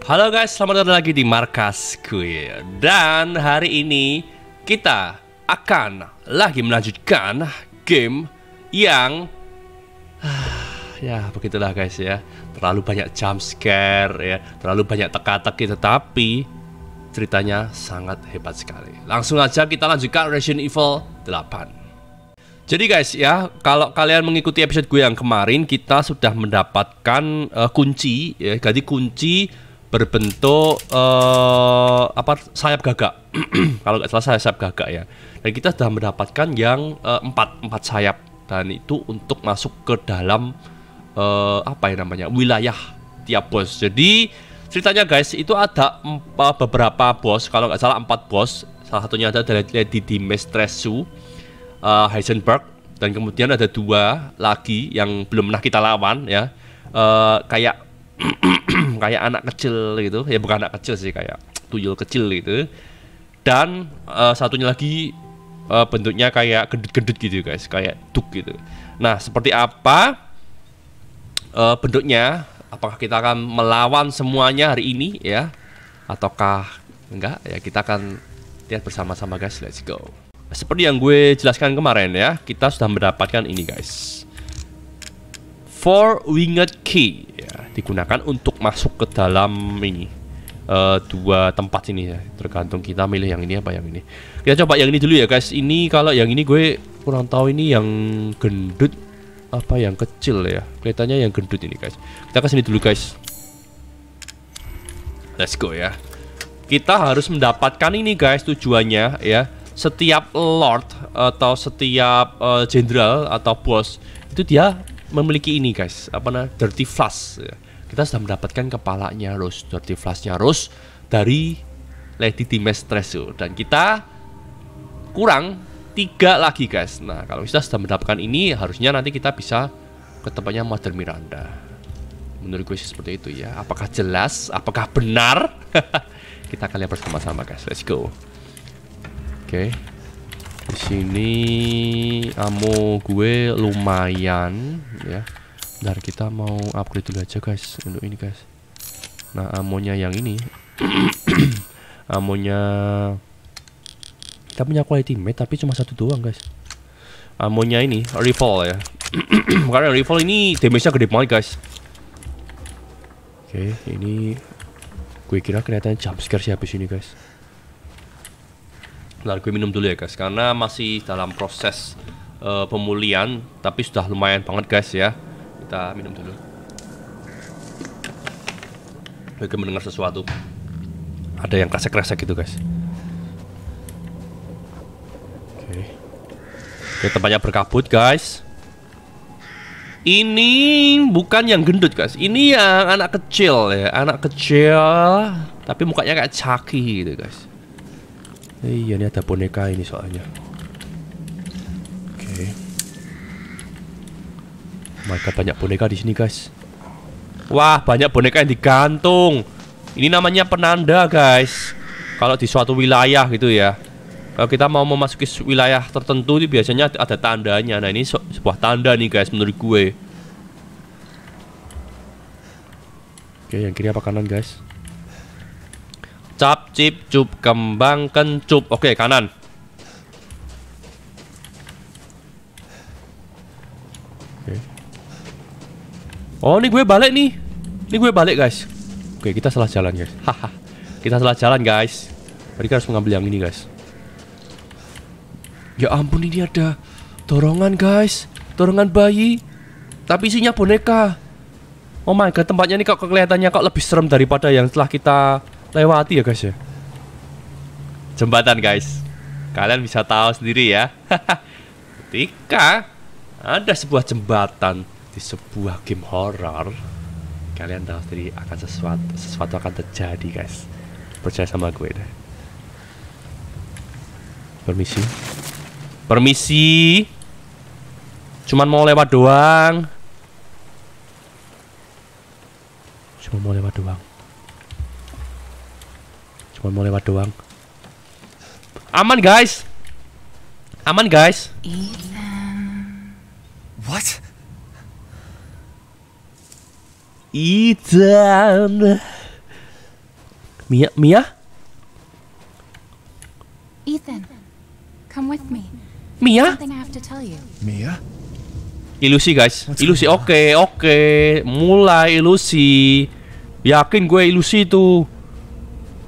Halo guys, selamat datang lagi di markasku ya. Dan hari ini kita akan lagi melanjutkan game yang ya begitulah guys ya. Terlalu banyak jump scare ya, terlalu banyak teka-teki tetapi ceritanya sangat hebat sekali. Langsung aja kita lanjutkan Resident Evil 8. Jadi guys ya, kalau kalian mengikuti episode gue yang kemarin, kita sudah mendapatkan uh, kunci ya, jadi kunci berbentuk uh, apa sayap gagak. kalau nggak salah sayap gagak ya. Dan kita sudah mendapatkan yang uh, empat empat sayap dan itu untuk masuk ke dalam uh, apa ya namanya wilayah tiap bos. Jadi ceritanya guys itu ada empat, beberapa bos kalau nggak salah empat bos. Salah satunya ada dari Lady Dimitrescu, uh, Heisenberg dan kemudian ada dua lagi yang belum pernah kita lawan ya. Uh, kayak kayak anak kecil gitu. Ya bukan anak kecil sih kayak tuyul kecil gitu. Dan uh, satunya lagi uh, bentuknya kayak gendut-gendut gitu guys. Kayak duk gitu. Nah seperti apa uh, bentuknya? Apakah kita akan melawan semuanya hari ini ya? Ataukah enggak? Ya kita akan lihat bersama-sama guys. Let's go. Seperti yang gue jelaskan kemarin ya kita sudah mendapatkan ini guys. Four winged key ya digunakan untuk masuk ke dalam ini uh, dua tempat ini ya. Tergantung kita milih yang ini apa yang ini. Kita coba yang ini dulu ya guys. Ini kalau yang ini gue kurang tahu ini yang gendut apa yang kecil ya. Kelihatannya yang gendut ini guys. Kita ke sini dulu guys. Let's go ya. Kita harus mendapatkan ini guys tujuannya ya. Setiap lord atau setiap jenderal uh, atau bos itu dia memiliki ini guys. Apa namanya? Dirty flash ya. kita sudah mendapatkan kepalanya Rose. Dirty flashnya Rose dari Lady Dimitrescu dan kita kurang tiga lagi guys. Nah kalau kita sudah mendapatkan ini harusnya nanti kita bisa ke tempatnya Mother Miranda. Menurut gue sih seperti itu ya. Apakah jelas? Apakah benar? Kita akan lihat bersama-sama guys. Let's go. Oke. okay. Di sini ammo gue lumayan ya. Bentar kita mau upgrade dulu aja guys untuk ini guys. Nah, amonya yang ini. amonya kita punya quality mate tapi cuma satu doang guys. Amonya ini rifle ya. Karena rifle ini damage-nya gede banget guys. Oke, ini gue kira kelihatan jump scare sih habis ini guys. Gue minum dulu ya guys karena masih dalam proses uh, pemulihan tapi sudah lumayan banget guys ya. Kita minum dulu. Gue mendengar sesuatu. Ada yang kresek-kresek gitu guys. Oke. Oke, tempatnya berkabut guys. Ini bukan yang gendut guys. Ini yang anak kecil ya, anak kecil tapi mukanya kayak caki gitu guys. Iya, ini ada boneka ini soalnya. Oke. Okay. Mereka banyak boneka di sini, guys. Wah, banyak boneka yang digantung. Ini namanya penanda, guys. Kalau di suatu wilayah gitu ya. Kalau kita mau memasuki wilayah tertentu itu biasanya ada tandanya. Nah, ini sebuah tanda nih, guys, menurut gue. Oke, yang kiri apa kanan, guys? Cap, cip, cup, kembang, kencup. Oke, kanan. Oke. Oh, ini gue balik nih. Ini gue balik, guys. Oke, kita salah jalan, guys. Haha. Kita salah jalan, guys. Tadi harus mengambil yang ini, guys. Ya ampun, ini ada Dorongan, guys. Dorongan bayi. Tapi isinya boneka. Oh my god, tempatnya ini kok kelihatannya kok lebih serem daripada yang setelah kita lewati ya guys ya? Jembatan guys. Kalian bisa tahu sendiri ya. Ketika ada sebuah jembatan di sebuah game horror kalian tahu sendiri akan sesuatu sesuatu akan terjadi guys. Percaya sama gue deh. Permisi. Permisi. Cuman mau lewat doang. Cuma mau lewat doang Cuma mau lewat doang. Aman guys. Aman guys. Ethan. What? Ethan. Mia, Mia, Ethan, come with me. Mia. Something I have to tell you. Mia? Ilusi guys, What's ilusi. going on? Oke, oke, mulai ilusi. Yakin gue ilusi itu.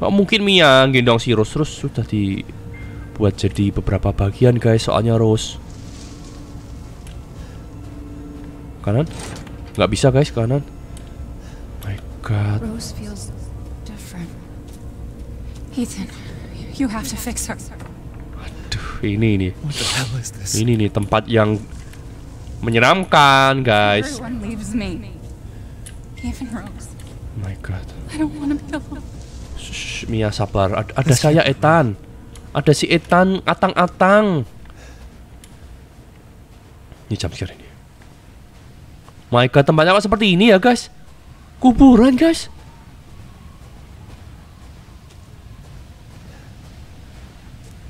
Nggak mungkin Mia gendong si Rose terus sudah dibuat jadi beberapa bagian guys. Soalnya Rose kanan, nggak bisa guys kanan. My God, Rose feels different. Ethan, you have to fix her. Aduh, ini nih, What the hell is this? ini nih tempat yang menyeramkan guys. Everyone leaves me. Even Rose. My God. I don't want to be alone. Shh, Mia sabar. Ada, ada saya Etan. Ada si Etan atang-atang. Ini jam scare ini. My God, tempatnya kok seperti ini ya guys? Kuburan guys.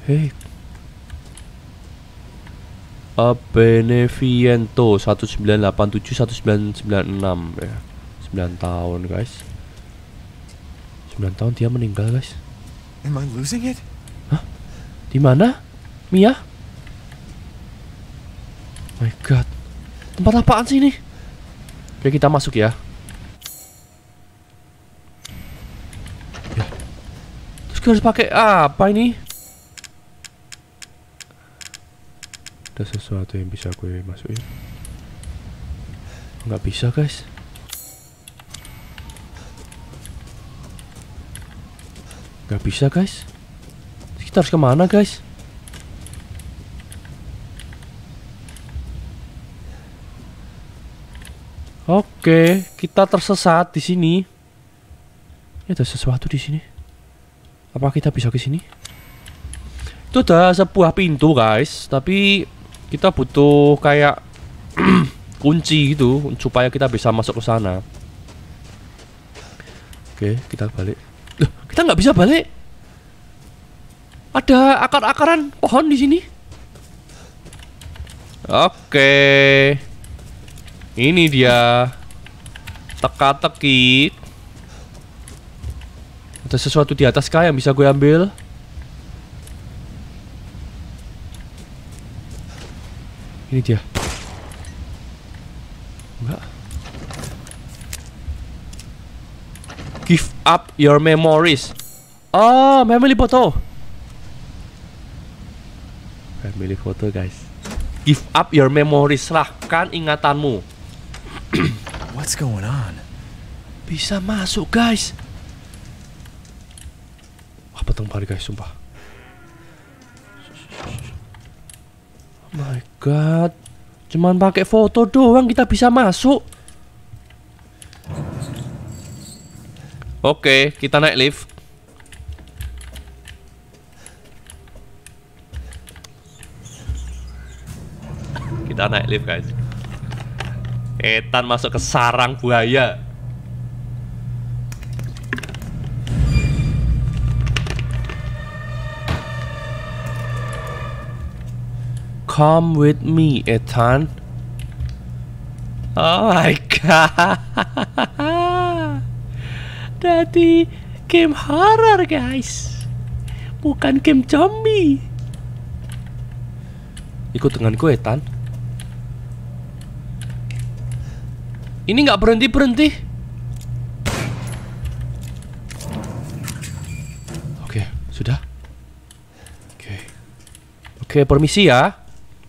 Hei. A Beneviento 1987 1996 ya. 9 tahun guys. 9 tahun dia meninggal guys. Am I losing it? Di mana? Mia? My God. Tempat apaan sih ini? Oke kita masuk ya. Ya. Terus gue harus pakai apa ini? Ada sesuatu yang bisa gue masukin? Nggak bisa guys. Nggak bisa guys. Kita harus ke mana guys? Oke, kita tersesat di sini. Ini ada sesuatu di sini. Apa kita bisa ke sini? Itu ada sebuah pintu guys, tapi kita butuh kayak kunci gitu supaya kita bisa masuk ke sana. Oke, kita balik. Loh, kita nggak bisa balik. Ada akar-akaran pohon di sini. Oke. Ini dia. Teka-teki. Ada sesuatu di atas kah yang bisa gue ambil? Ini dia. Enggak. Give up your memories. Oh, memory photo. Family photo guys. Give up your memories. Serahkan ingatanmu. What's going on? Bisa masuk guys. Wah peteng pari guys, sumpah. Oh my god. Cuman pakai foto doang kita bisa masuk. Oke, kita naik lift. Kita naik lift guys. Etan masuk ke sarang buaya. Come with me, Ethan. Oh my god. Jadi game horror, guys. Bukan game zombie. Ikut denganku, Ethan. Ini nggak berhenti berhenti. Oke, sudah. Oke, oke, permisi ya.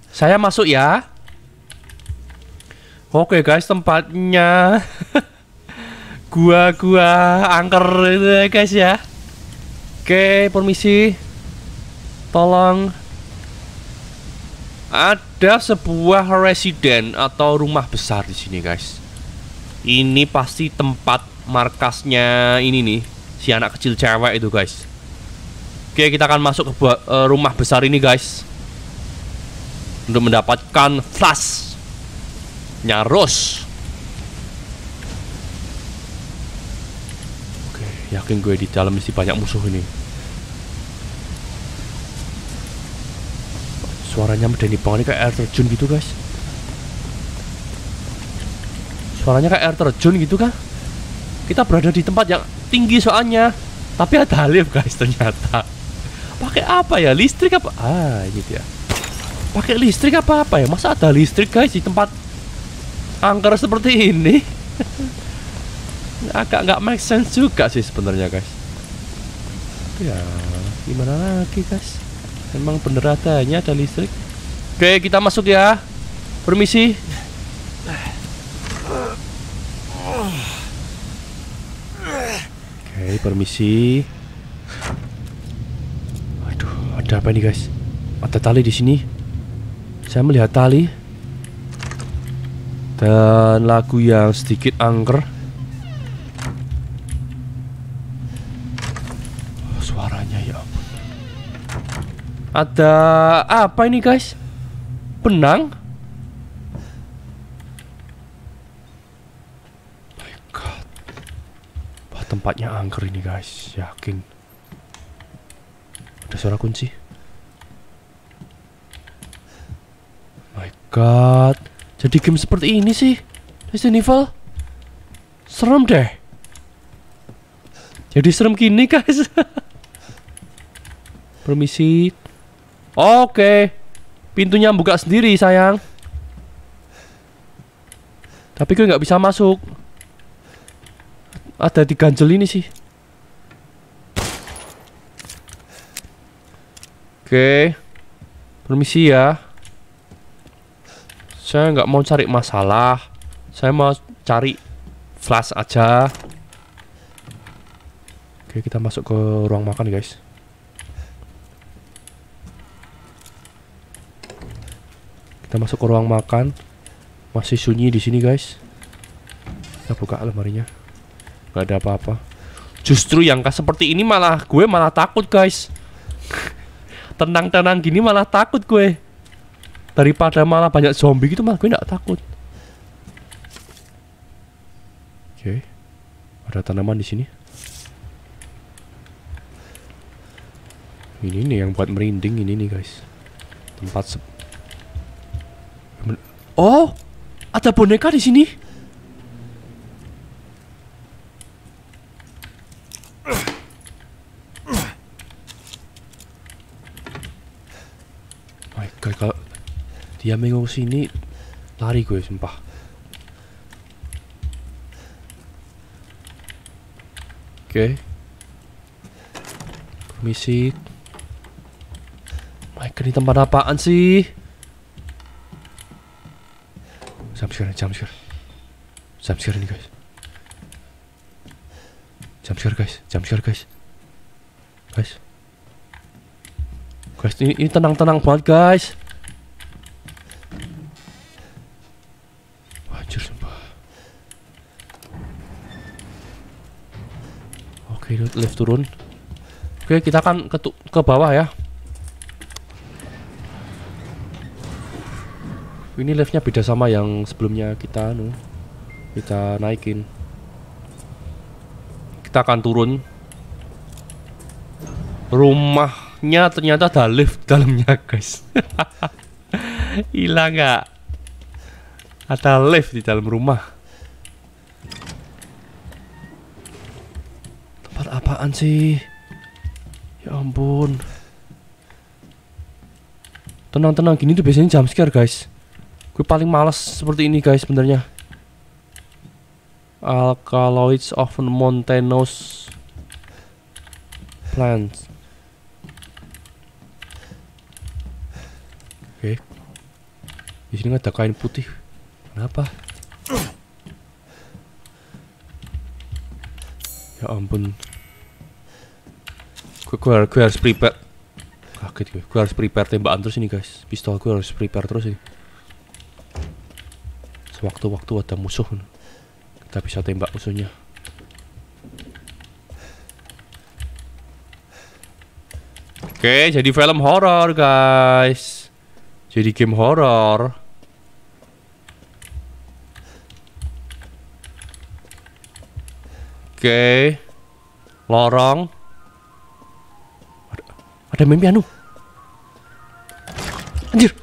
Saya masuk ya. Oke guys, tempatnya gua-gua angker itu ya guys ya. Oke, permisi. Tolong. Ada sebuah residen atau rumah besar di sini guys. Ini pasti tempat markasnya ini nih, si anak kecil cewek itu guys. Oke, kita akan masuk ke eh, rumah besar ini guys. Untuk mendapatkan flash Nyaros. Yakin gue di dalam mesti banyak musuh ini. Suaranya medeni banget ini kayak air terjun gitu guys. Suaranya kayak air terjun gitu kan? Kita berada di tempat yang tinggi soalnya. Tapi ada lift guys ternyata. Pakai apa ya? Listrik apa? Ah, ini dia. Pakai listrik apa apa ya? Masa ada listrik guys di tempat angker seperti ini? Agak nggak make sense juga sih sebenarnya guys. Ya, gimana lagi guys? Memang bener adanya ada listrik. Oke, kita masuk ya. Permisi. Oke, permisi. Aduh, ada apa ini guys? Ada tali di sini. Saya melihat tali dan lagu yang sedikit angker. Ada apa ini guys? Benang? My God. Wah, tempatnya angker ini guys, yakin. Ada suara kunci. My God. Jadi game seperti ini sih Resident Evil Serem deh Jadi serem gini guys Permisi Oke. Pintunya buka sendiri sayang. Tapi gue nggak bisa masuk. Ada di ganjel ini sih. Oke. Permisi ya. Saya nggak mau cari masalah. Saya mau cari flash aja. Oke kita masuk ke ruang makan guys kita masuk ke ruang makan. Masih sunyi di sini guys. Kita buka lemarinya nggak ada apa-apa. Justru yang seperti ini malah gue malah takut guys. Tenang-tenang gini malah takut gue. Daripada malah banyak zombie gitu malah gue nggak takut. Oke, ada tanaman di sini. Ini nih yang buat merinding ini nih guys. Tempat Oh, ada boneka di sini. My God, kalau dia mengok sini lari gue sumpah oke okay. permisi Mike ini tempat apaan sih jam sekarang jam sekarang jam sekarang nih guys. Jam sekarang guys. Jam sekarang guys. Guys. Guys ini, ini tenang-tenang banget guys. Anjir sumpah. Oke lift turun. Oke kita akan ke, ke bawah ya Ini liftnya beda sama yang sebelumnya kita anu Kita naikin Kita akan turun Rumahnya ternyata ada lift dalamnya guys Hilang nggak? Ada lift di dalam rumah. Tempat apaan sih? Ya ampun. Tenang-tenang gini tuh biasanya jump scare guys. Gue paling males seperti ini guys sebenarnya. Alkaloids of mountainous plants. Oke. Di sini ada kain putih. Kenapa? Ya ampun. Gue, gue, gue harus prepare. Kaget gue. Gue harus prepare tembakan terus ini guys. Pistol gue harus prepare terus ini. Sewaktu-waktu ada musuh, kita bisa tembak musuhnya. Oke, jadi film horor guys. Jadi game horor. Oke. Lorong. Ada, ada mimpi anu. Anjir.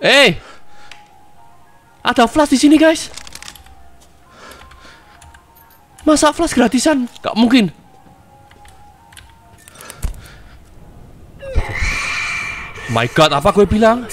Eh. Ada flash di sini, guys. Masa flash gratisan? Gak mungkin. My God, apa gue bilang?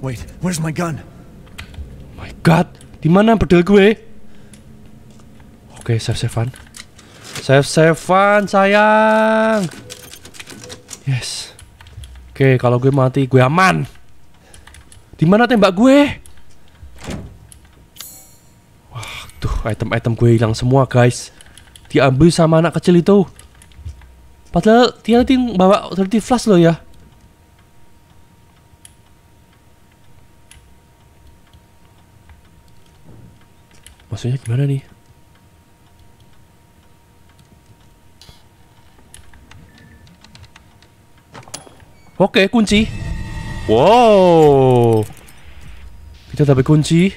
Wait, where's my gun? My God, di mana bedel gue? Oke, save savean. Save sayang. Yes. Oke, kalau gue mati, gue aman. Di mana tembak gue? Wah, tuh item-item gue hilang semua, guys. Diambil sama anak kecil itu. Padahal dia nanti bawa 30 flash loh ya. Maksudnya gimana nih? Oke, kunci. Wow. Kita dapat kunci.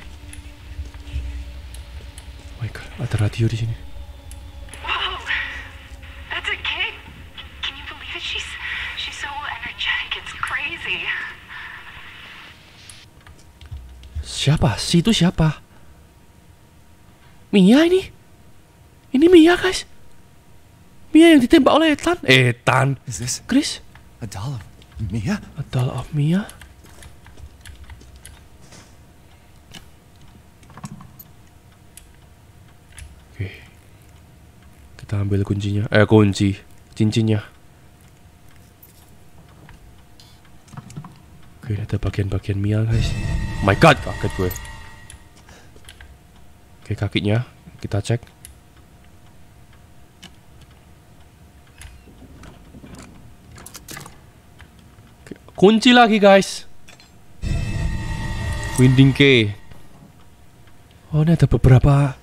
Oh my god, ada radio di sini. Whoa, that's a kid. Can you believe it? She's she's so energetic. It's crazy. Siapa? Si itu siapa? Mia ini? Ini Mia, guys. Mia yang ditembak oleh Ethan. Ethan. Is this Chris. a doll of Mia? A doll of Mia. Oke. Kita ambil kuncinya. Eh, kunci. Cincinnya. Oke, ada bagian-bagian Mia, guys. My god, kaget gue. Oke, kakinya kita cek. Kunci lagi, guys. Winding key. Oh, ini ada beberapa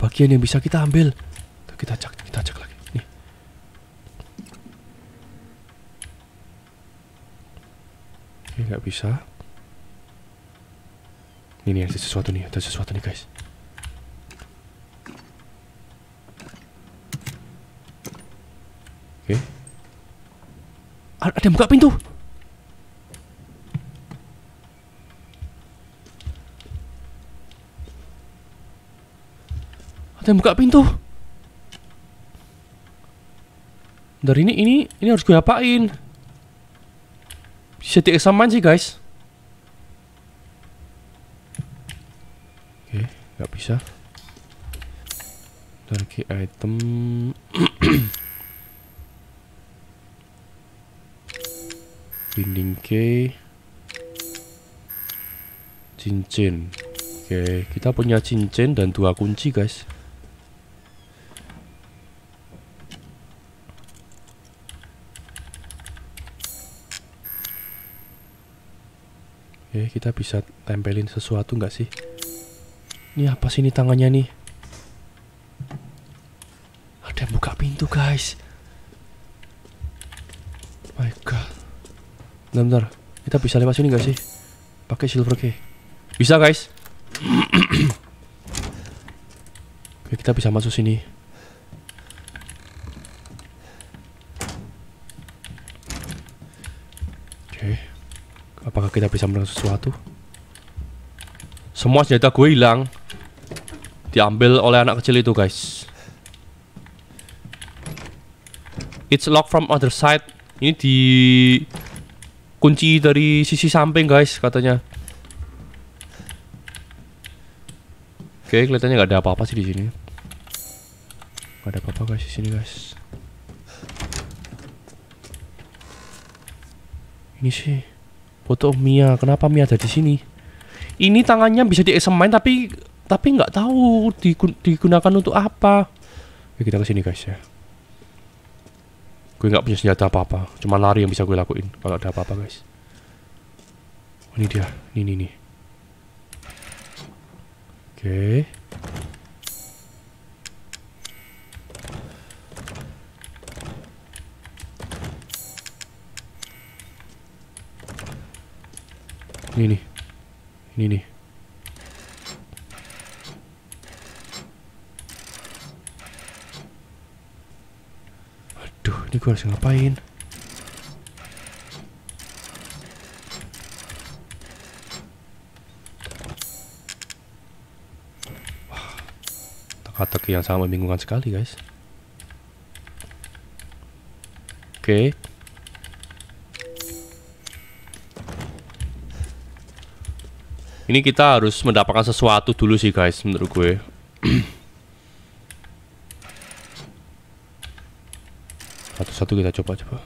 bagian yang bisa kita ambil. Kita cek, kita cek lagi. Nih. Oke, nggak bisa. Ini ada sesuatu nih, ada sesuatu nih, guys. Oke. Ada yang buka pintu. Ada yang buka pintu. Dari ini ini ini harus gue apain? Bisa dieksaman sih guys. Oke, nggak bisa. Dari item. Binding key. Cincin. Oke, kita punya cincin dan dua kunci guys. Oke, kita bisa tempelin sesuatu nggak sih? Ini apa sih ini tangannya nih? Ada yang buka pintu guys. My god. Bentar, bentar. Kita bisa lewat sini nggak sih? Pakai silver key. Bisa guys. Oke, kita bisa masuk sini. Oke. Apakah kita bisa melakukan sesuatu? Semua senjata gue hilang. Diambil oleh anak kecil itu, guys. It's locked from other side. Ini di kunci dari sisi samping, guys, katanya. Oke, kelihatannya nggak ada apa-apa sih di sini. Nggak ada apa-apa guys di sini, guys. Ini sih foto Mia. Kenapa Mia ada di sini? Ini tangannya bisa dieksamin tapi tapi nggak tahu digun- digunakan untuk apa. Oke, kita ke sini guys ya. Gue nggak punya senjata apa-apa, cuma lari yang bisa gue lakuin kalau ada apa-apa guys. Oh, ini dia, ini ini. Oke. Ini nih. Ini nih. Ini gue harus ngapain? Teka-teki yang sangat membingungkan sekali, guys. Oke. Ini kita harus mendapatkan sesuatu dulu sih, guys, menurut gue. Satu-satu kita coba-coba.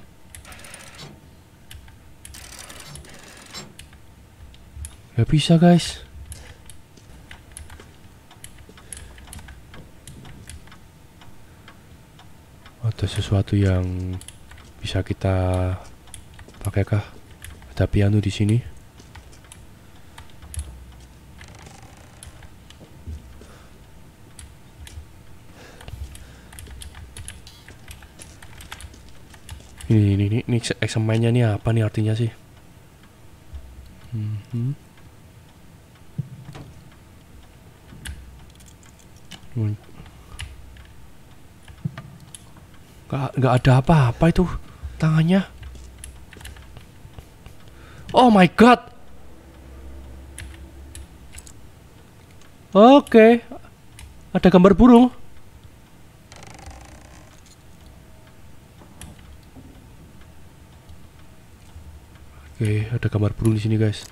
Gak bisa guys. Ada sesuatu yang bisa kita pakai kah? Ada piano di sini. Nih apa nih artinya sih? Hmm. Gak, gak ada apa-apa itu tangannya. Oh my god. Oke. Ada gambar burung. Oke, ada gambar burung di sini, guys.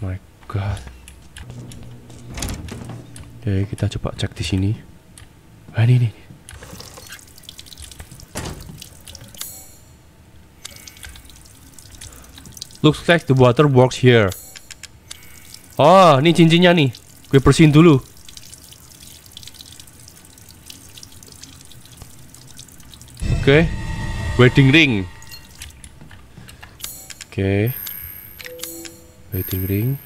My God. Oke, kita coba cek di sini. Ah, ini nih. Looks like the water works here. Oh, ini cincinnya nih. Gue bersihin dulu. Oke. Wedding ring. Oke. Wedding ring.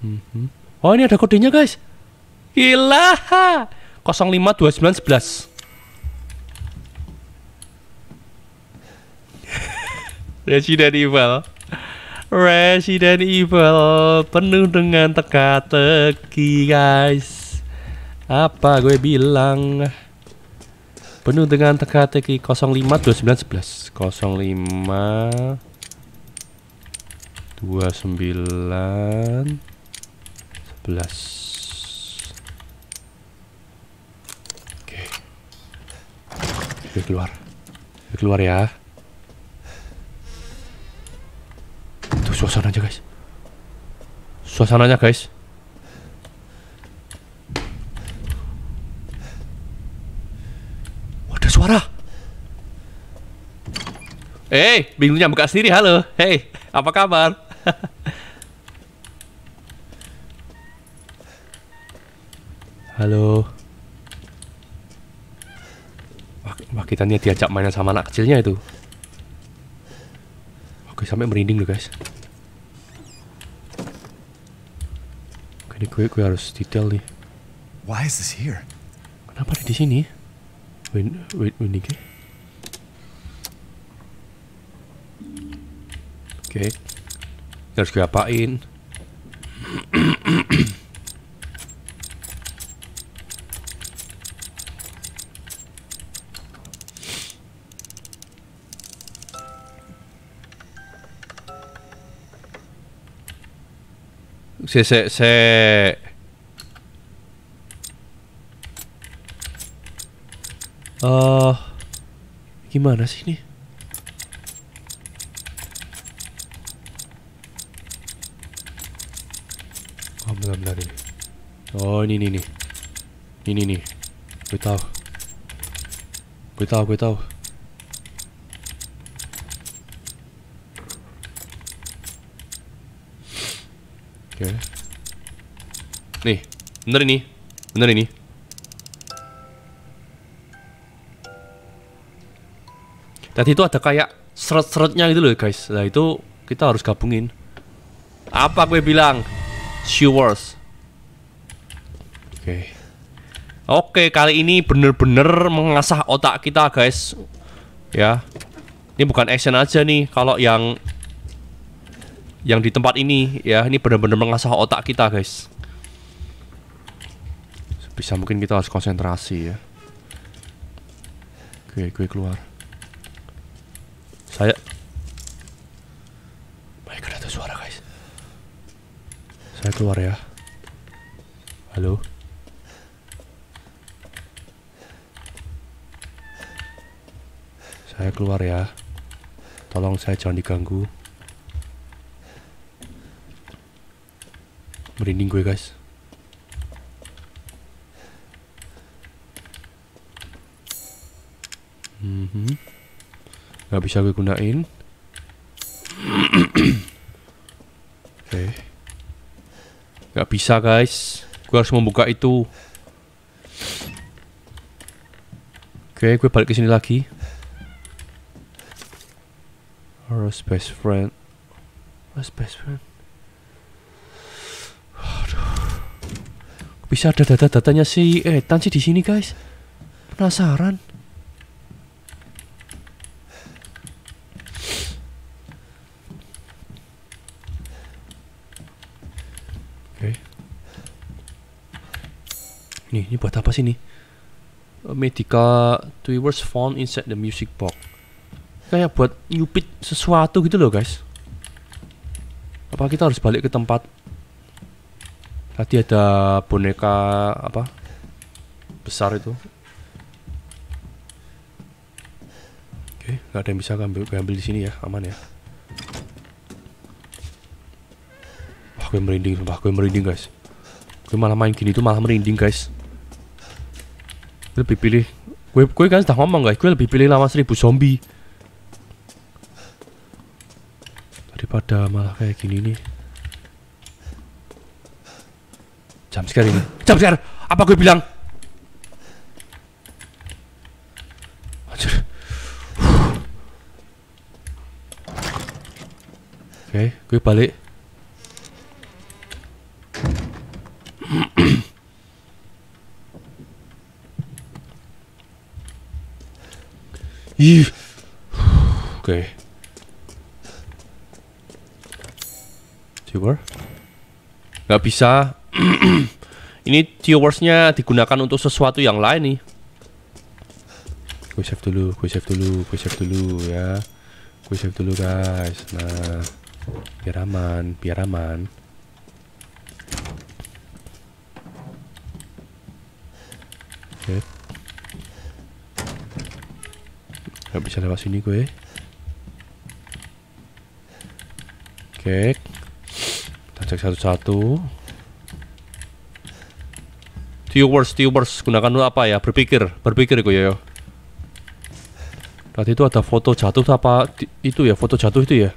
Mhm. Oh ini ada kodenya guys. Gila. 052911. Resident Evil. Resident Evil penuh dengan teka-teki guys. Apa gue bilang? Penuh dengan teka-teki 052911 05 29 11 Oke. Gue keluar. Keluar ya. Tuh suasananya guys. Suasananya guys suara. Eh, bingungnya buka sendiri. Halo. Hey, apa kabar? Halo. Wah, wah, kita nih diajak mainan sama anak kecilnya itu. Oke, sampai merinding loh, guys. Oke, ini gue, gue harus detail nih. Why is this here? Kenapa ada di sini? Win, win, win ini. Oke. Harus gue apain? Se se se Eh, gimana sih ini? Oh, bentar, bentar ini. Oh, ini nih nih. Ini nih. Gue tahu. Gue tahu, gue tahu. Oke. Nih, bener ini. Bener ini. Tadi itu ada kayak seret-seretnya gitu loh guys. Nah itu kita harus gabungin. Apa gue bilang? Showers. Oke. Oke, kali ini bener-bener mengasah otak kita guys. Ya. Ini bukan action aja nih. Kalau yang yang di tempat ini ya, ini bener-bener mengasah otak kita guys. bisa mungkin kita harus konsentrasi ya. Oke, gue keluar. Saya Baik, ada suara guys. Saya keluar ya. Halo. Saya keluar ya. Tolong saya jangan diganggu. Merinding gue guys. Mhm. Gak bisa gue gunain. Oke. Gak bisa guys. Gue harus membuka itu. Oke, gue balik ke sini lagi. Rose best friend. Rose best friend. Aduh. Bisa ada data-datanya si Ethan sih di sini guys. Penasaran. Nih, ini buat apa sih nih? Medica Twivers found inside the music box. Kayak buat nyupit sesuatu gitu loh guys. Apa kita harus balik ke tempat? Tadi ada boneka apa? Besar itu. Oke, nggak ada yang bisa ngambil, ngambil di sini ya, aman ya. Wah, gue merinding, wah gue merinding guys. Gue malah main gini tuh malah merinding guys. Lebih pilih, gue gue kan sudah ngomong guys, gue lebih pilih lawan seribu zombie daripada malah kayak gini nih. Jam scare ini, jam scare. Apa gue bilang? Anjir. Oke, gue balik. Ih. Oke. Viewer. Gak bisa. Ini viewersnya digunakan untuk sesuatu yang lain nih. Gue save dulu, gue save dulu, gue save dulu ya. Gue save dulu guys. Nah, biar aman, biar aman. Oke. Gak bisa lewat sini gue. Oke. Kita cek satu-satu. Viewers, viewers, gunakan dulu apa ya? Berpikir, berpikir gue ya. Tadi itu ada foto jatuh tuh apa? Itu ya, foto jatuh itu ya.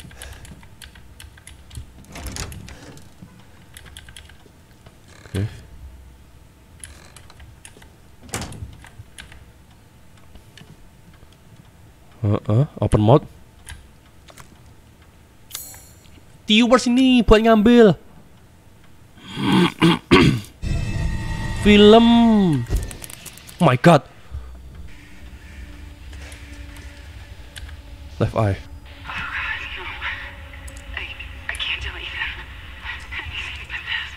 Heeh, open mode. Viewers ini buat ngambil. Film. Oh my god. Left eye. Oh God, no. I, I can't do anything. Anything but this.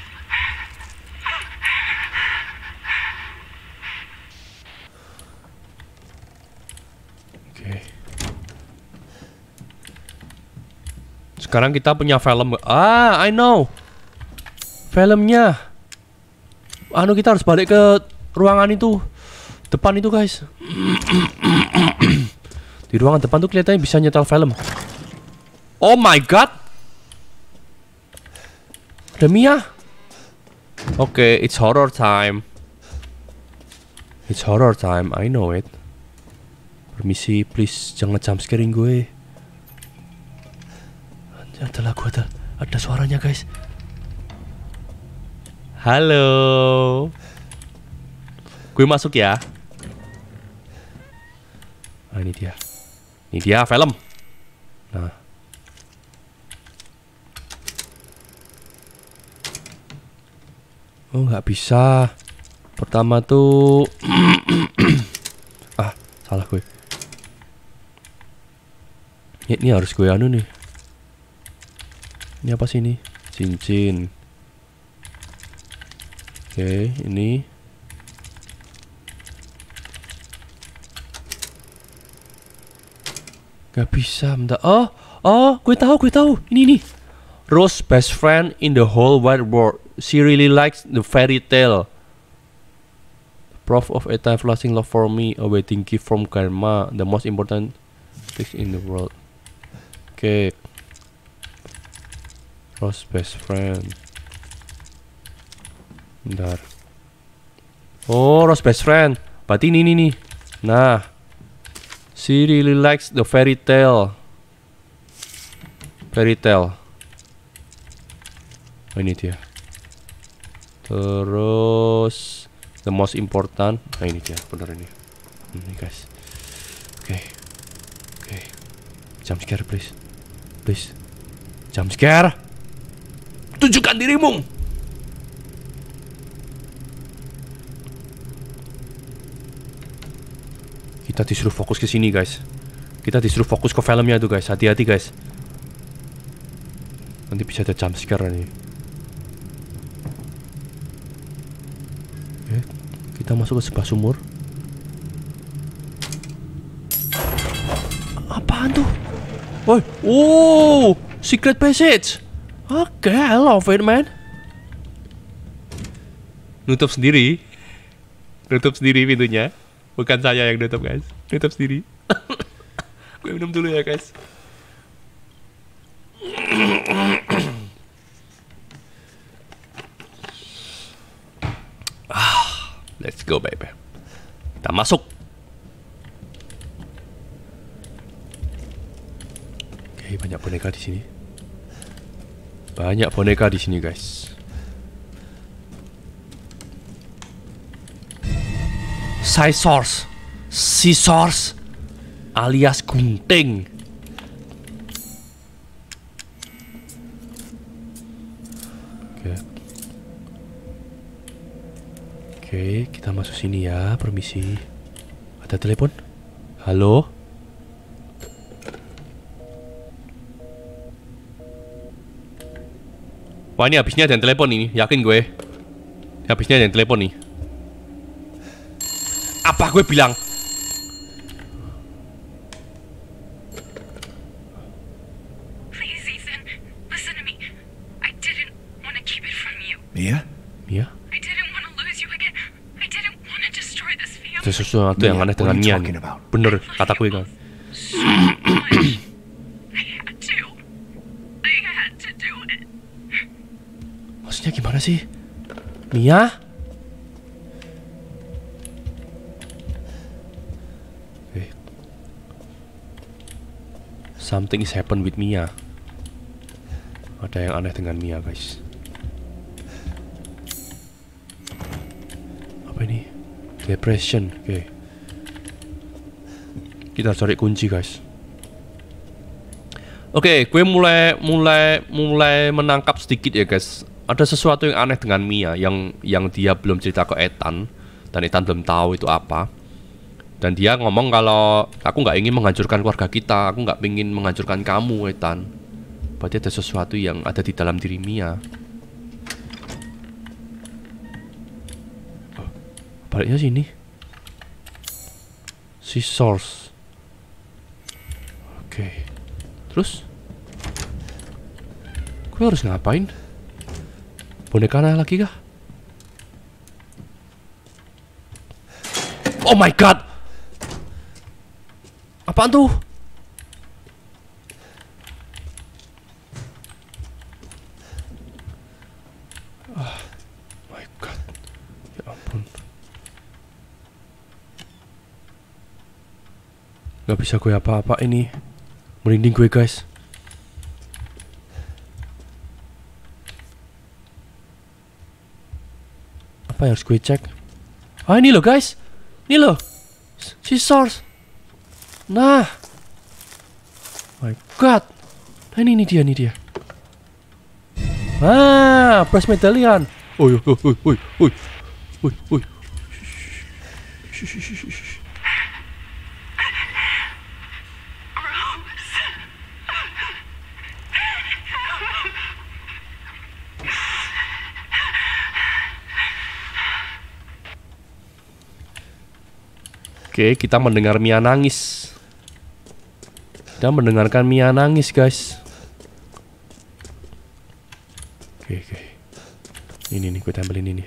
Oke. Sekarang kita punya film. Ah, I know. Filmnya. Anu kita harus balik ke ruangan itu. Depan itu, guys. Di ruangan depan tuh kelihatannya bisa nyetel film. Oh my god. Demi ya. Oke, it's horror time. It's horror time, I know it. Permisi, please jangan jump scaring gue. Ada lagu ada ada suaranya guys. Halo. Gue masuk ya. Nah, ini dia. Ini dia film. Nah. Oh, nggak bisa. Pertama tuh ah, salah gue. Ini harus gue anu nih. Ini apa sih ini? Cincin. Oke, okay, ini Gak bisa, minta Oh, oh, gue tahu, gue tahu. Ini nih. Rose best friend in the whole wide world. She really likes the fairy tale. Proof of everlasting love for me, a wedding gift from grandma, the most important thing in the world. Oke. Okay. Rose best friend. Bentar. Oh, Rose best friend. Berarti ini nih nih. Nah. She really likes the fairy tale. Fairy tale. Oh, ini dia. Terus the most important. Nah, ini dia, bener ini. Ini guys. Oke. Oke. Jump scare please. Please. Jump scare. Tunjukkan dirimu. Kita disuruh fokus ke sini, guys. Kita disuruh fokus ke filmnya tuh, guys. Hati-hati, guys. Nanti bisa ada jump scare nih. Oke, kita masuk ke sebuah sumur. Apaan tuh? Woi, oh, secret passage. Oke, I love it, man. Nutup sendiri. Nutup sendiri pintunya. Bukan saya yang nutup, guys. Nutup sendiri. Gue minum dulu ya, guys. Ah, let's go, baby. Kita masuk. Oke, banyak boneka di sini. Banyak boneka di sini, guys. Scissors, scissors, alias gunting. Oke. Oke, kita masuk sini ya. Permisi. Ada telepon? Halo? Wah ini habisnya ada yang telepon ini, yakin gue. Habisnya ada yang telepon nih. Apa gue bilang? Please, Ethan, listen to me. I didn't want to keep it from you. Mia? Mia? I didn't want to lose you again. I didn't want to destroy this family. Ada sesuatu yang Mia, aneh what dengan are you Mia talking nih. about? Bener kata gue kan. So much. I had to. I had to do it. Maksudnya gimana sih? Mia? Eh. Something is happen with Mia. Ada yang aneh dengan Mia, guys. Apa ini? Depression. Oke. Kita cari kunci, guys. Oke, gue mulai mulai mulai menangkap sedikit ya, guys. Ada sesuatu yang aneh dengan Mia yang yang dia belum cerita ke Ethan dan Ethan belum tahu itu apa. Dan dia ngomong kalau aku nggak ingin menghancurkan keluarga kita, aku nggak ingin menghancurkan kamu, Ethan. Berarti ada sesuatu yang ada di dalam diri Mia. Oh, baliknya sini. Scissors. Oke. Terus? Gue harus ngapain? Boneka aneh lagi kah? Oh my god! Apaan tuh? Ah, my god. Ya ampun. Gak bisa gue apa-apa ini. Merinding gue guys. Apa yang harus gue cek? Ah ini loh guys. Ini loh. Scissors. Nah. My god. Nah ini, ini dia, ini dia. Ah, press medallion. Oi, oi, oi, oi, oi. Oi, oi. Shh, shh, shh, shh, shh. Oke, kita mendengar Mia nangis. Dan mendengarkan Mia nangis, guys. Oke, oke. Ini nih, gue tempelin ini.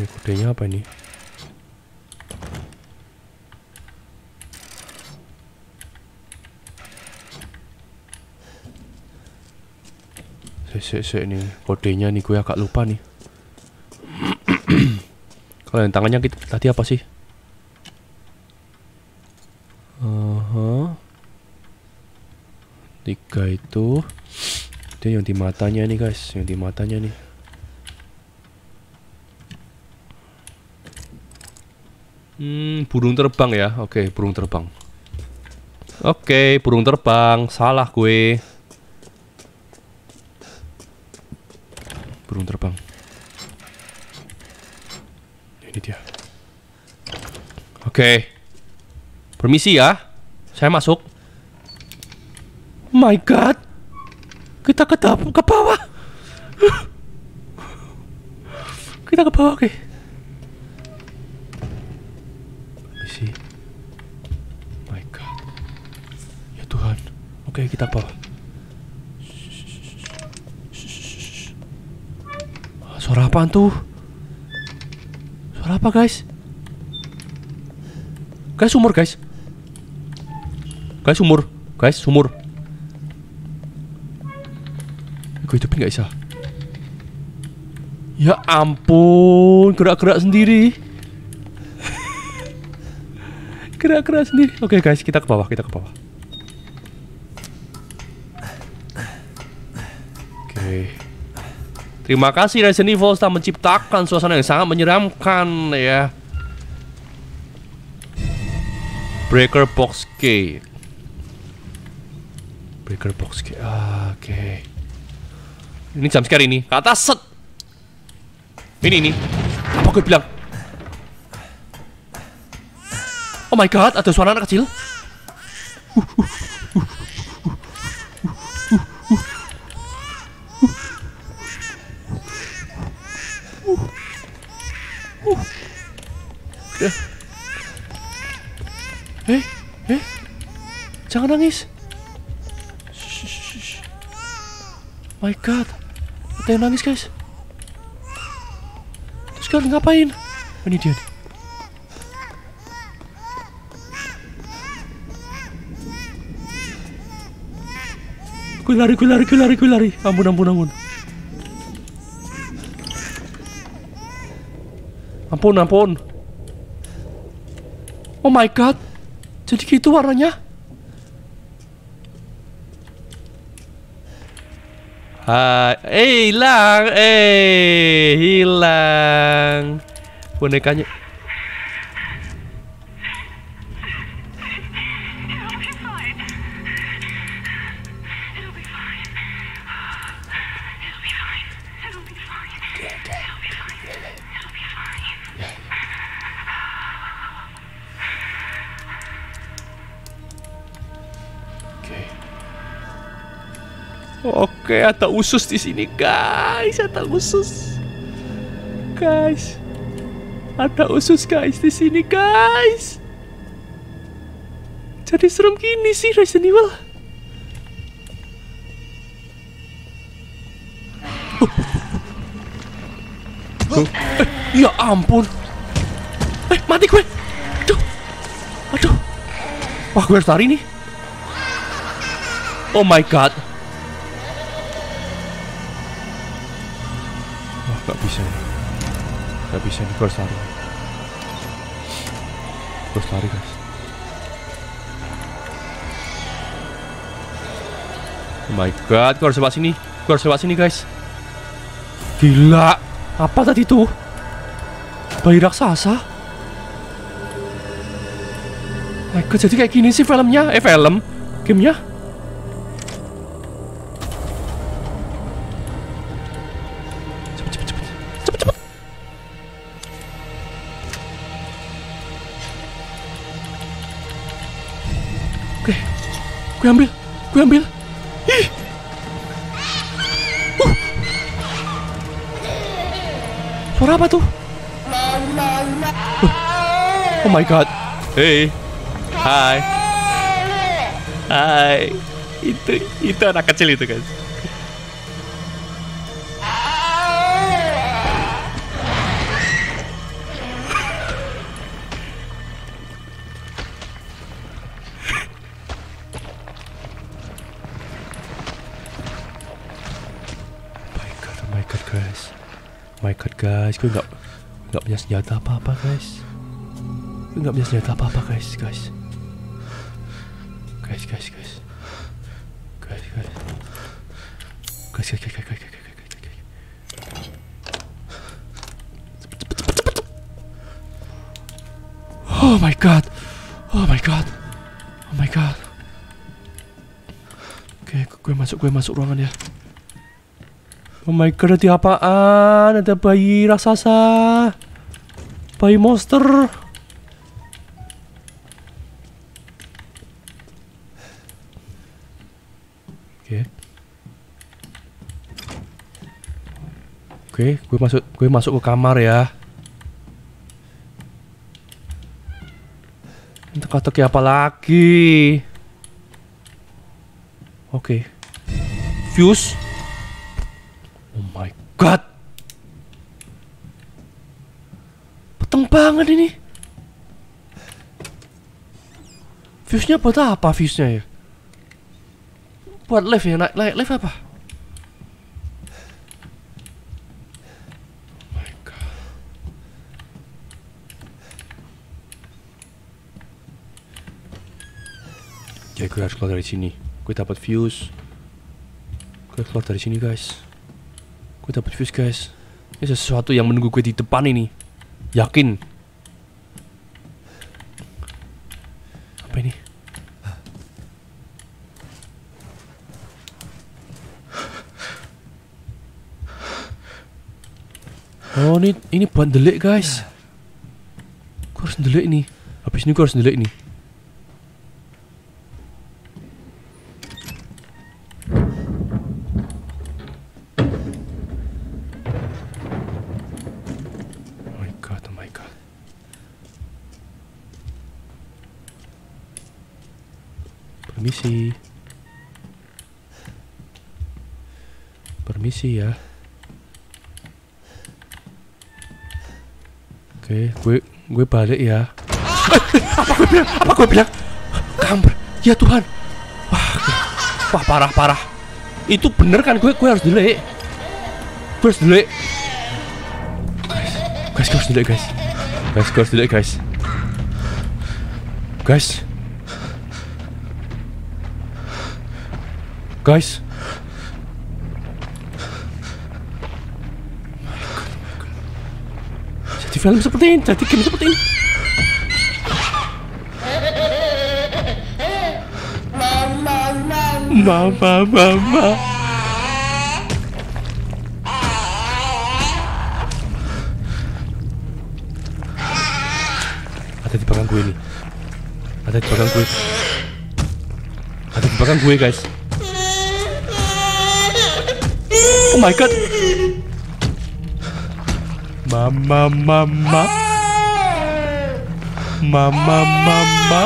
Eh, kodenya apa ini? Sek, sek nih kodenya nih gue agak lupa nih. Kalau yang tangannya kita, tadi apa sih? Aha. Tiga itu. Itu yang di matanya nih guys, yang di matanya nih. Hmm, burung terbang ya. Oke, burung terbang. Oke, burung terbang. Salah gue. Burung terbang. Ini dia. Oke. Permisi ya. Saya masuk. My God. Kita ke, dap- ke bawah. Kita ke bawah, oke. Permisi. My God. Ya Tuhan. Oke, kita ke bawah. Suara apaan tuh? Suara apa guys? Guys sumur guys. Guys sumur Guys sumur. Gue hidupin gak bisa. Ya ampun Gerak-gerak sendiri. Gerak-gerak sendiri. Oke guys kita ke bawah Kita ke bawah. Oke. Terima kasih Resident Evil telah menciptakan suasana yang sangat menyeramkan ya. Breaker Box K. Breaker Box K. Ah, Oke. Ini jam scare ini. Ke atas set. Ini ini. Apa gue bilang? Oh my god, ada suara anak kecil. Eh, jangan nangis. My God, ada yang nangis guys. Terus kalian ngapain? Ini dia nih. Lari, gue lari, gue lari, gue lari. Ampun, ampun, ampun. Ampun, ampun. Oh my god. Jadi gitu warnanya. Hai, eh hilang, eh hilang. Bonekanya. Oke, ada usus di sini, guys. Ada usus. Guys. Ada usus, guys, di sini, guys. Jadi serem gini sih Resident Evil. Oh. Eh, ya ampun. Eh, mati gue. Aduh. Aduh. Wah, gue harus lari nih. Oh my god. Bisa nih. Gak bisa nih, harus lari. Harus lari, guys. Oh my god, gue harus lewat sini. Gue harus lewat sini, guys. Gila. Apa tadi tuh? Bayi raksasa? My god, jadi kayak gini sih filmnya. Eh, film. Gamenya. Gue ambil, gue ambil. Ih. Uh. Suara apa tuh? Uh. Oh my god. Hey. Hai. Hai. Itu itu anak kecil itu guys. Guys, gue nggak nggak punya senjata apa-apa guys? Gue nggak punya senjata apa-apa guys, guys? Guys, guys, guys. Guys, guys. Guys, guys, guys, guys, guys, guys, guys. Oh my god. Oh my god. Oh my god. Oke, gue masuk, gue masuk ruangan ya Oh my god, ada apaan? Ada bayi raksasa. Bayi monster. Oke. Oke, gue masuk gue masuk ke kamar ya. Teka-teki apa lagi? Oke. Fuse. Oh my god. Peteng banget ini. Fuse-nya buat apa fuse-nya ya? Buat live ya, naik, naik live apa? Oh my god. Oke, gue harus keluar dari sini. Gue dapat fuse. Gue keluar dari sini, guys. Gue dapat fuse guys. Ini sesuatu yang menunggu gue di depan ini. Yakin. Apa ini? Oh ini ini buat delik guys. Gue harus delik ini. Habis ini gue harus delik ini. Oh my god, oh my god. Permisi. Permisi ya. Oke, gue gue balik ya. Apa gue bilang? Apa gue bilang? Kamper. Ya Tuhan. Wah, wah parah parah. Itu bener kan gue gue harus delay. Gue harus delay. Guys, gue harus delay guys. Guys, gue harus delay guys. Guys. Guys. Film seperti ini, jadi game seperti ini. Mama, mama. Ada di belakang gue nih. Ada di belakang gue. Ada di belakang gue, guys. Oh my god. Mama, mama. Mama, mama.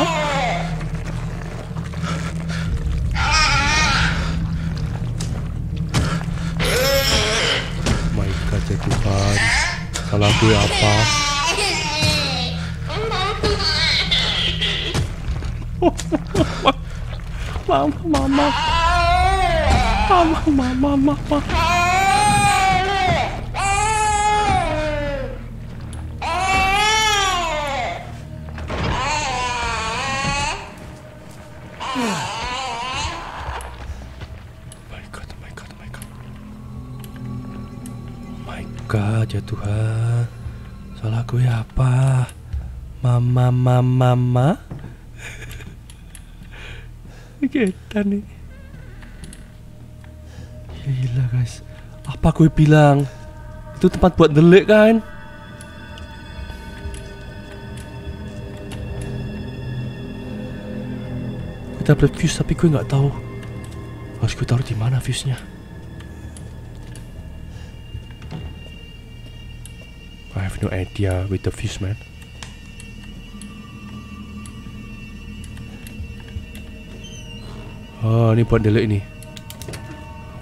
My god, ya Tuhan. Salah gue apa? Mama, mama. Mama, mama, mama. Ya Tuhan. Salah gue apa? Mama, mama, mama. Getan nih. Gila guys. Apa gue bilang? Itu tempat buat delik kan? Kita dapat fuse tapi gue nggak tahu harus gue taruh di mana fuse-nya. I no idea with the fuse man. Ah, oh, ini buat delete ini.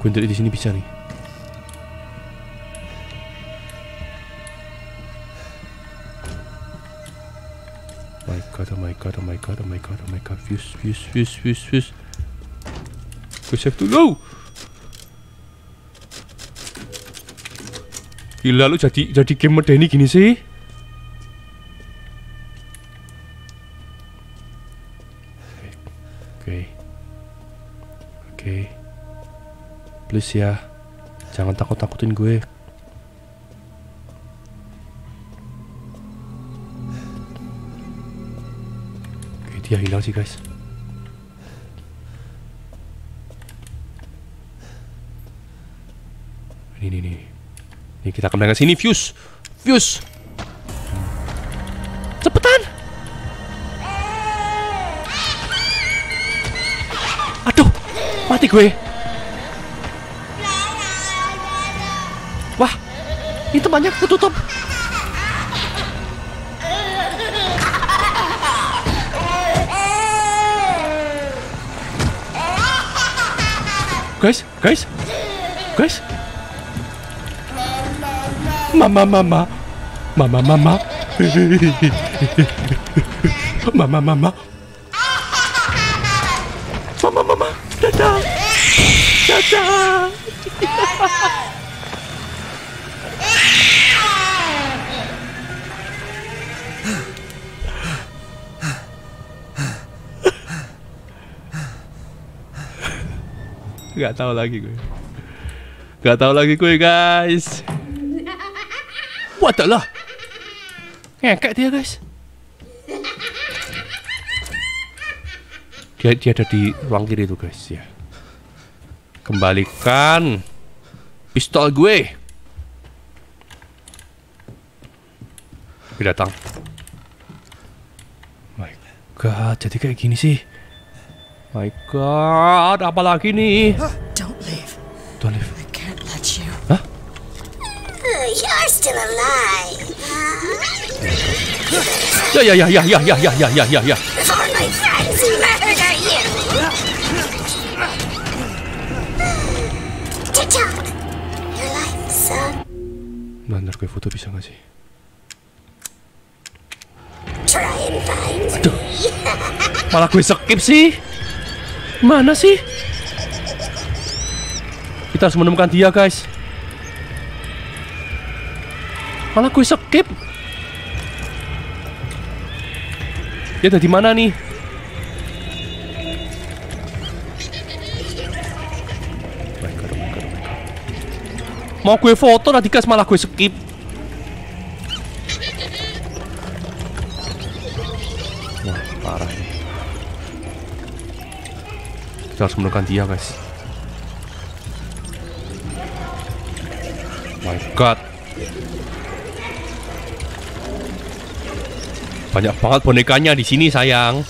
Gue delete di sini bisa nih. My god, oh my god, oh my god, oh my god, oh my god, fuse, fuse, fuse, fuse, fuse. Gue save dulu. Gila lu jadi jadi game medeni gini sih. Oke. Oke. Please ya. Jangan takut-takutin gue. Oke, dia hilang sih, guys. Ini, ini, ini. Ini kita kembali ke sini, Fuse. Fuse. Cepetan. Aduh, mati gue. Wah, itu banyak ketutup. Guys, guys, guys. Mama, mama, mama, mama, mama, mama, mama, mama. Gak tahu lagi gue. Gak tahu lagi gue guys. What the lah? Ngekek dia guys. Dia dia ada di ruang kiri tuh guys ya. Kembalikan pistol gue. Dia datang. My God, jadi kayak gini sih. My God, apa lagi nih? Don't leave. I can't let you. Uh, You're still alive, huh? Ya ya ya ya ya ya ya ya ya ya ya. Before my friends murder you! Tick-tock! Your life, son. Bener gue foto bisa gak sih? Aduh. Malah gue skip sih. Mana sih? Kita harus menemukan dia, guys. Malah gue skip. Dia ada di mana nih? Mau gue foto nanti guys malah gue skip. Wah, parah ini. Kita harus menemukan dia, guys. My God. Banyak banget bonekanya di sini, sayang.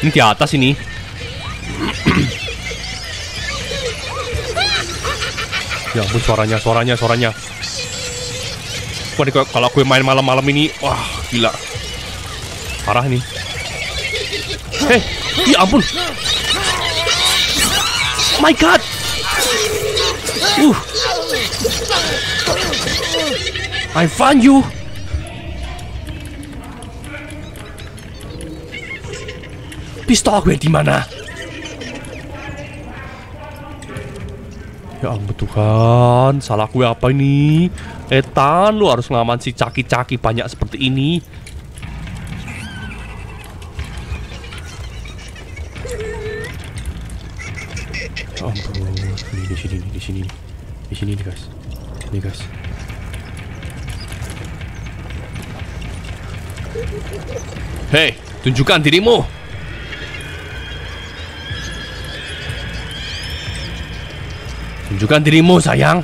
Ini di atas ini. ya ampun suaranya, suaranya, suaranya. Wah, kalau gue main malam-malam ini, wah gila. Parah nih. Hei, ya ampun. My God. Uh. I found you. Pistol gue di mana? Ya ampun Tuhan, salah gue apa ini? Etan, lu harus ngaman si caki-caki banyak seperti ini. Ya ampun, di sini, di sini, di sini nih guys, ini guys. Hei, tunjukkan dirimu. Tunjukkan dirimu, sayang.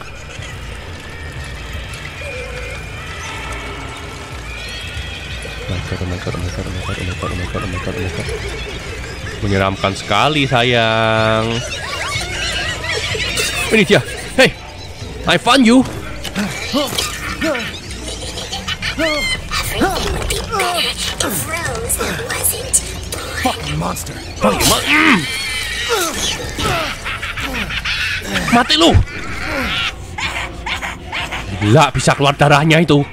Menyeramkan sekali, sayang. Ini dia. Hey, I found you. Fucking monster. Mm. Mati lu. Gila bisa keluar darahnya itu.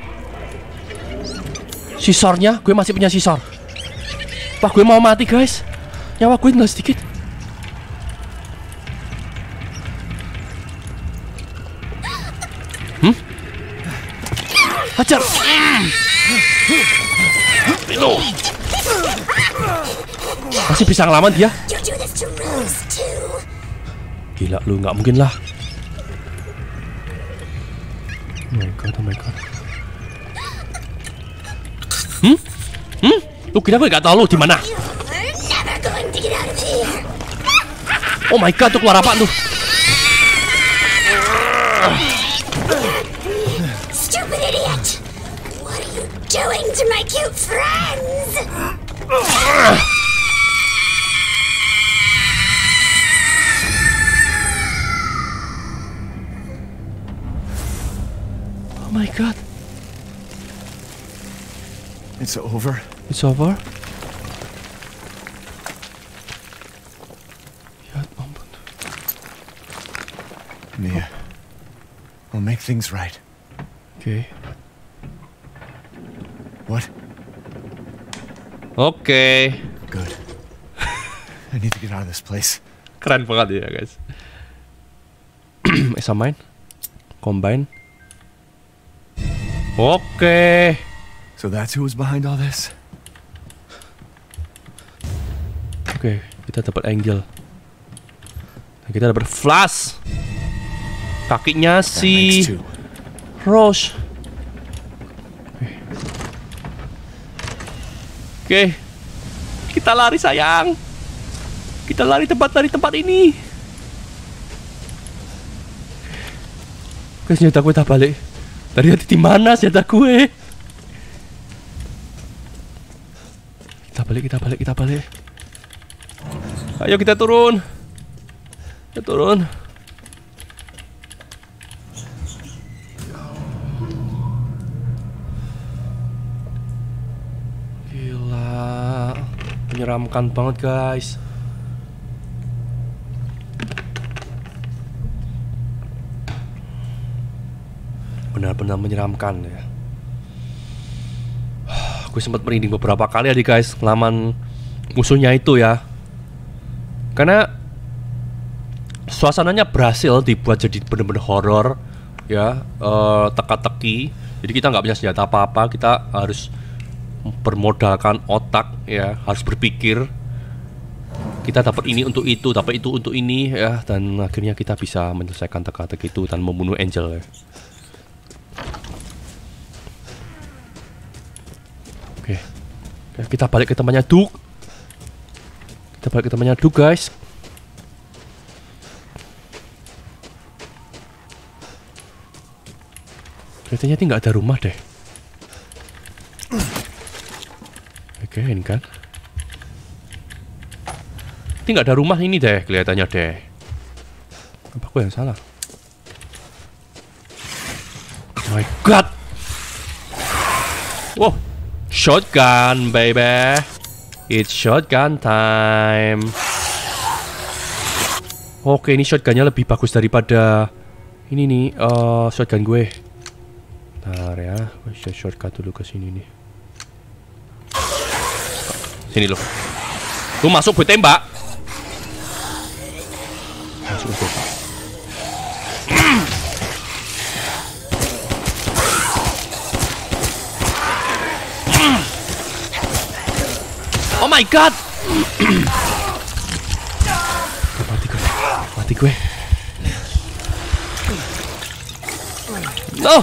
Sisornya, gue masih punya sisor. Wah gue mau mati guys. Nyawa gue tinggal sedikit. Hmm? Hajar. Itu. Masih bisa ngelawan dia. Gila lu nggak mungkin lah. Oh my god, oh my god. Hmm? Hmm? Lu kira gue gak tau lu di mana? Oh my god, tuh keluar apa tuh? Stupid idiot! What are you doing to my cute friends? God, It's over. it's over. Ya ampun. Mia. We'll make things right. Okay. What? Okay. Good. I need to get out of this place. Keren banget ya guys. Esa main. Combine. Oke. So that's who was behind all this? Oke, kita dapat angel. Dan kita dapat flash. Kakinya si. Rose. Oke. Kita lari sayang. Kita lari tempat dari tempat ini. Oke, senjata gue tak balik. Tadi hati di mana senjata gue? Kita balik, kita balik, kita balik. Ayo kita turun. Kita turun. Gila. Menyeramkan banget, guys. Benar-benar menyeramkan ya. Gue sempat merinding beberapa kali ya, guys, ngelaman musuhnya itu ya. Karena suasananya berhasil dibuat jadi bener-bener horor ya eh, teka-teki jadi kita nggak punya senjata apa-apa kita harus bermodalkan otak ya harus berpikir kita dapat ini untuk itu dapat itu untuk ini ya dan akhirnya kita bisa menyelesaikan teka-teki itu dan membunuh Angel ya Oke, kita balik ke temannya Duke kita balik ke temannya Duke guys Kelihatannya ini nggak ada rumah deh. Oke, ini kan. Ini nggak ada rumah ini deh, kelihatannya deh. Apa aku yang salah? Oh my god! Wow, shotgun, baby. It's shotgun time. Oke, ini shotgunnya lebih bagus daripada ini nih, eh shotgun gue. Bentar ya, gue shortcut dulu ke sini nih. Sini lo. Lu masuk gue tembak. Masuk gue tembak. My god. mati gue. Mati gue. No.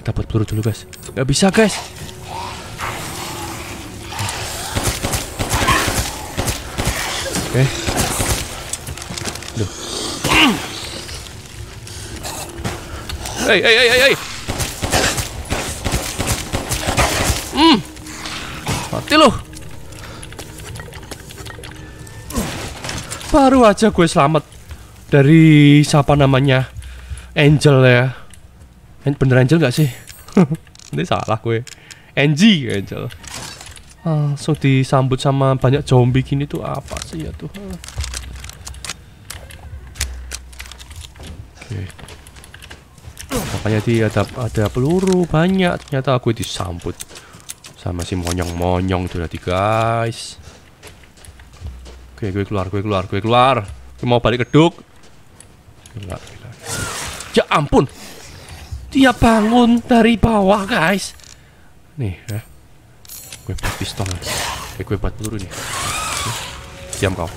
Kita buat peluru dulu guys Gak bisa guys Oke Duh Hey, hey, hey, hey, hey. Hmm. Mati lu. Baru aja gue selamat dari siapa namanya? Angel ya. Bener Angel gak sih? Ini salah gue. Angie Angel. Langsung disambut sama banyak zombie gini tuh apa sih ya tuh? Oke. Makanya dia ada ada peluru banyak. Ternyata aku disambut sama si monyong-monyong itu tadi guys. Oke, gue keluar, gue keluar, gue keluar. Gue mau balik ke duk. Gila, gila. Ya ampun. Dia bangun dari bawah, guys. Nih, ya. Gue buat pistol. Oke, gue buat peluru nih. Diam kau.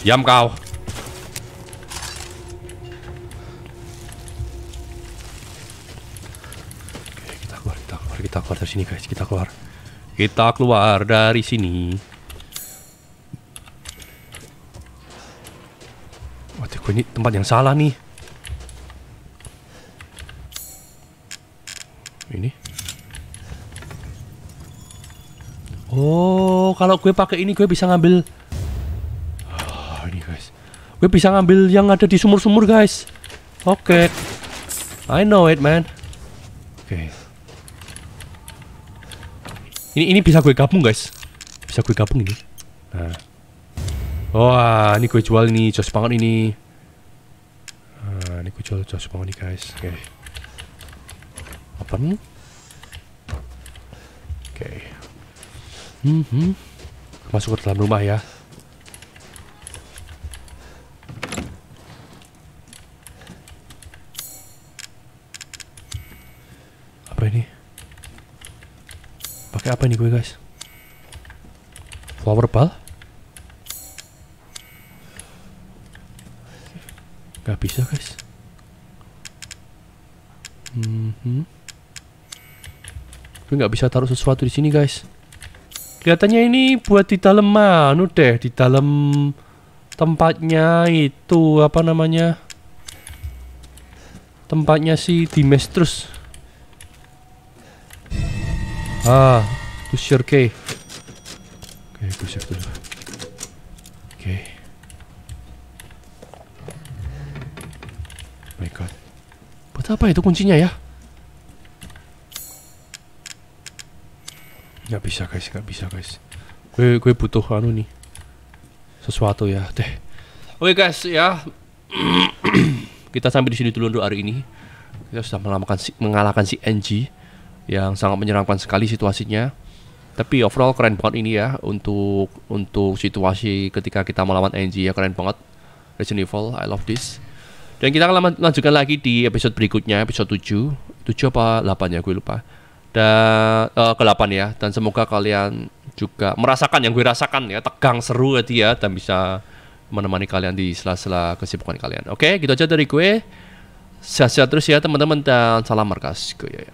Diam kau. Keluar, kita keluar, dari sini, guys. Kita keluar. Kita keluar dari sini. Waduh, gue ini tempat yang salah nih. Ini. Oh, kalau gue pakai ini gue bisa ngambil. Oh, ini guys. Gue bisa ngambil yang ada di sumur-sumur guys. Oke. I know it man. Oke. Ini ini bisa gue gabung guys. Bisa gue gabung ini. Nah. Wah, ini gue jual ini, jos banget ini. Nah, ini gue jual jos banget nih guys. Oke. Apa nih? Oke. Hmm, hmm. Masuk ke dalam rumah ya. Apa ini? Pakai apa ini gue guys? Flower ball? Gak bisa guys. Mhm. Gue nggak bisa taruh sesuatu di sini guys. Kelihatannya ini buat di dalam manu deh, di dalam tempatnya itu apa namanya? Tempatnya si Dimestrus. Ah, itu sure cave. Oke, gue save dulu. Oke. My god. Buat apa itu kuncinya ya? Nggak bisa guys, nggak bisa guys. Gue gue butuh anu nih. Sesuatu ya, deh. Oke guys ya. Kita sampai di sini dulu untuk hari ini. Kita sudah mengalahkan si, mengalahkan si NG yang sangat menyeramkan sekali situasinya. Tapi overall keren banget ini ya untuk untuk situasi ketika kita melawan NG ya keren banget. Resident Evil, I love this. Dan kita akan lan- lanjutkan lagi di episode berikutnya, episode 7. 7 apa 8 ya, gue lupa. Dan eh, ke 8 ya. Dan semoga kalian juga merasakan yang gue rasakan ya, tegang seru tadi ya dan bisa menemani kalian di sela-sela kesibukan kalian. Oke, gitu aja dari gue. Sehat-sehat terus ya teman-teman dan salam markas. Gue ya.